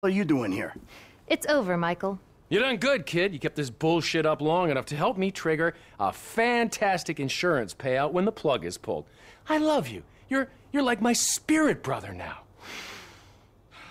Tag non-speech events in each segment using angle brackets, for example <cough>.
What are you doing here? It's over, Michael. You done good, kid. You kept this bullshit up long enough to help me trigger a fantastic insurance payout when the plug is pulled. I love you. You're you're like my spirit brother now.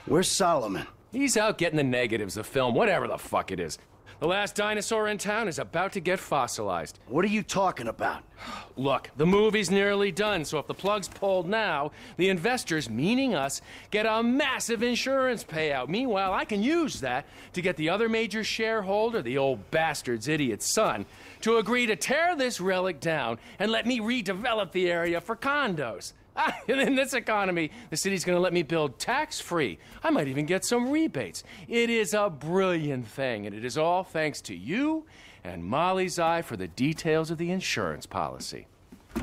Where's Solomon? He's out getting the negatives of film, whatever the fuck it is. The last dinosaur in town is about to get fossilized. What are you talking about? <sighs> Look, the movie's nearly done, so if the plug's pulled now, the investors, meaning us, get a massive insurance payout. Meanwhile, I can use that to get the other major shareholder, the old bastard's idiot son, to agree to tear this relic down and let me redevelop the area for condos. <laughs> And in this economy, the city's going to let me build tax free. I might even get some rebates. It is a brilliant thing, and it is all thanks to you and Molly's eye for the details of the insurance policy.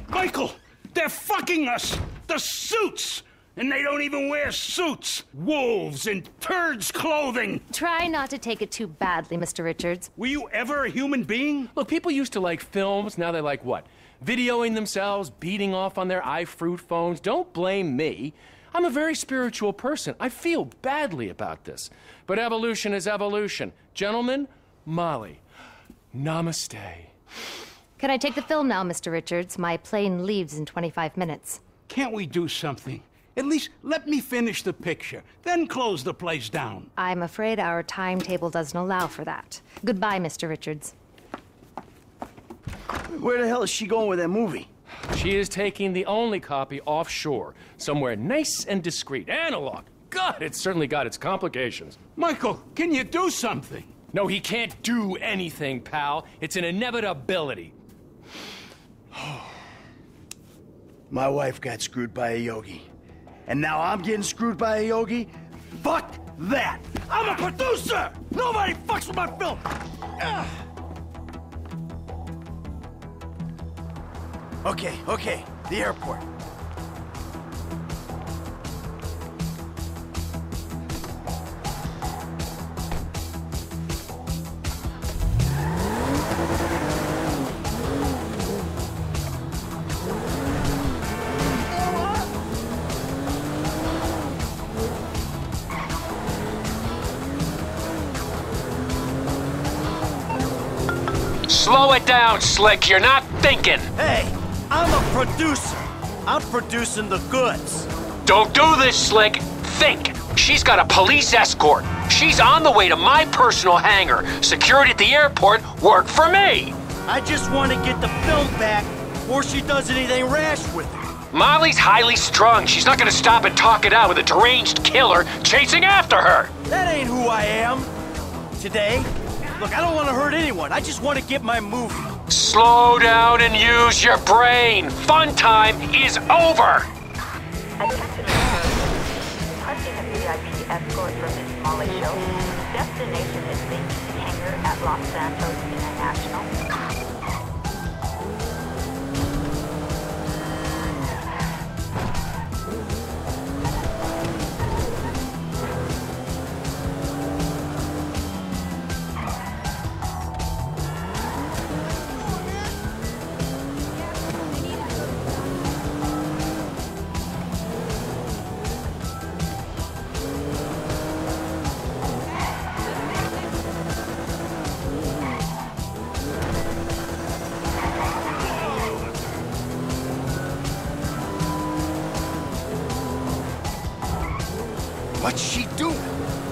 Michael, they're fucking us! The suits! And they don't even wear suits! Wolves in turds' clothing! Try not to take it too badly, Mr. Richards. Were you ever a human being? Look, people used to like films, now they like what? Videoing themselves, beating off on their iFruit phones. Don't blame me. I'm a very spiritual person. I feel badly about this. But evolution is evolution. Gentlemen, Molly, namaste. Can I take the film now, Mr. Richards? My plane leaves in 25 minutes. Can't we do something? At least let me finish the picture, then close the place down. I'm afraid our timetable doesn't allow for that. Goodbye, Mr. Richards. Where the hell is she going with that movie? She is taking the only copy offshore, somewhere nice and discreet. Analog. God, it's certainly got its complications. Michael, can you do something? No, he can't do anything, pal. It's an inevitability. <sighs> My wife got screwed by a yogi. And now I'm getting screwed by a yogi? Fuck that! I'm a producer! Nobody fucks with my film! Ugh. Okay, okay, the airport. Slow it down, Slick. You're not thinking. Hey, I'm a producer. I'm producing the goods. Don't do this, Slick. Think. She's got a police escort. She's on the way to my personal hangar. Security at the airport work for me. I just want to get the film back before she does anything rash with it. Molly's highly strung. She's not gonna stop and talk it out with a deranged killer chasing after her. That ain't who I am. Today, look, I don't want to hurt anyone. I just want to get my movie. Slow down and use your brain. Fun time is over. Requesting a VIP escort for Miss Molly Schultz. Destination is the hangar at Los Santos International. What's she doing?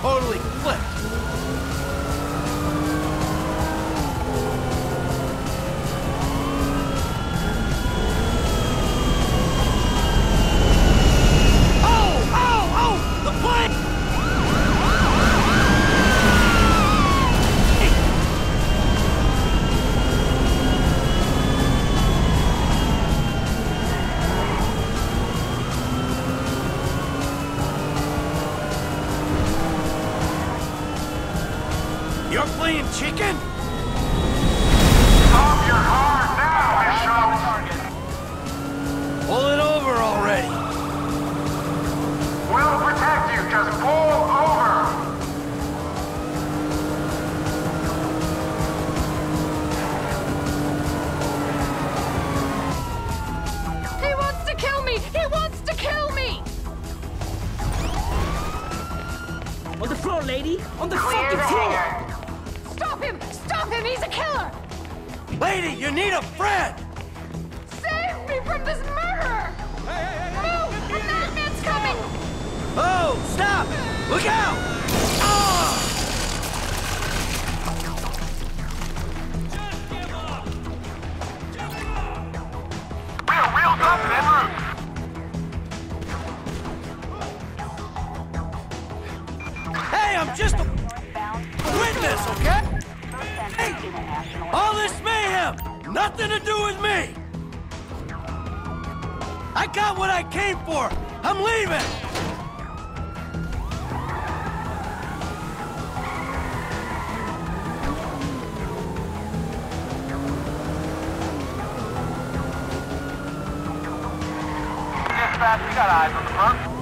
Totally chicken? Lady, you need a friend! Save me from this murderer! Move! A madman's coming! Oh, stop! Look out! Nothing to do with me! I got what I came for! I'm leaving! Dispatch, we got eyes on the front.